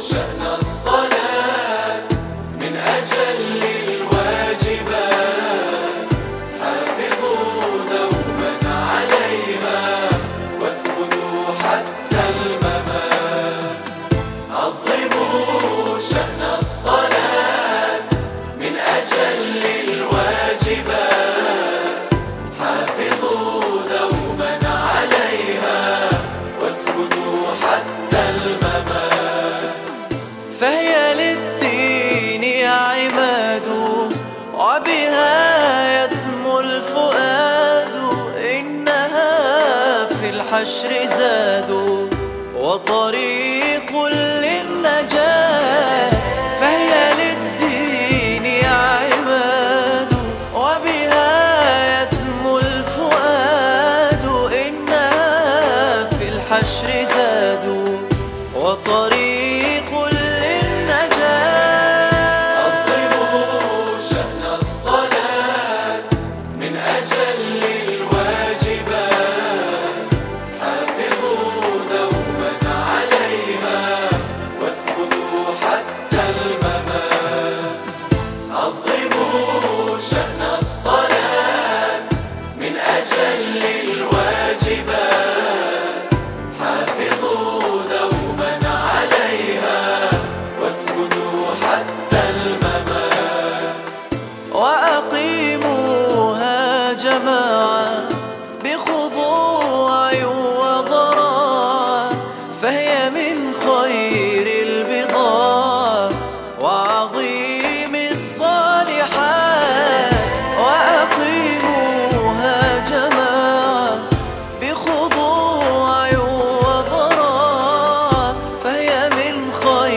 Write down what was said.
شأن الصلاة من أجل الواجبات. حافظوا دوما عليها واثبتوا حتى الممات. عظموا وبها يسمو الفؤاد إنها في الحشر زاد. وطريق للنجاة فهي للدين عماد. وبها يسمو الفؤاد إنها في الحشر زاد. وطريق